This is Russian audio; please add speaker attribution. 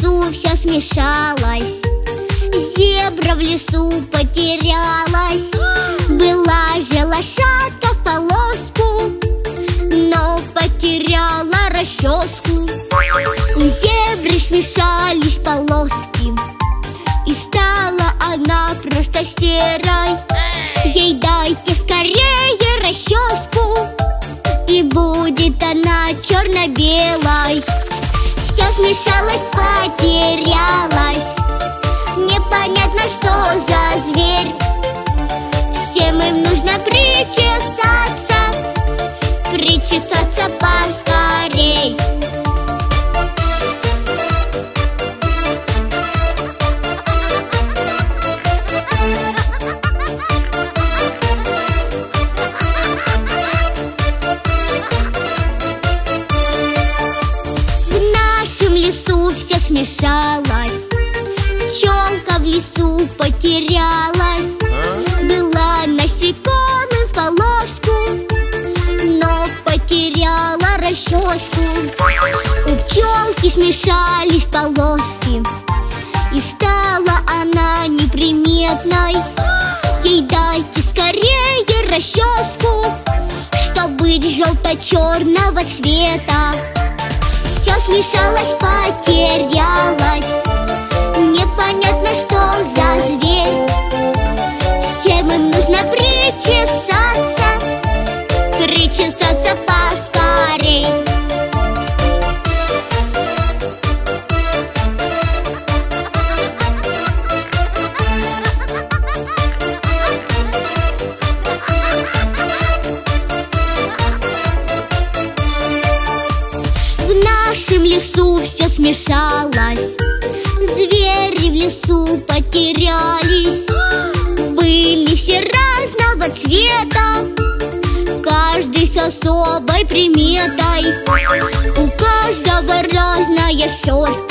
Speaker 1: лесу все смешалось. Зебра в лесу потерялась. Была же лошадка в полоску Но потеряла расческу. У зебры смешались полоски И стала она просто серой. Ей дайте скорее расческу И будет она черно-белой Все смешалось, смешалось Пчелка в лесу потерялась. Была насекомым в полоску Но потеряла расческу У пчелки смешались полоски И стала она неприметной. Ей дайте скорее расческу Чтоб быть желто-черного цвета все смешалось, потерялось Непонятно, что за лесу все смешалось. Звери в лесу потерялись. Были все разного цвета Каждый с особой приметой. У каждого разная шерстка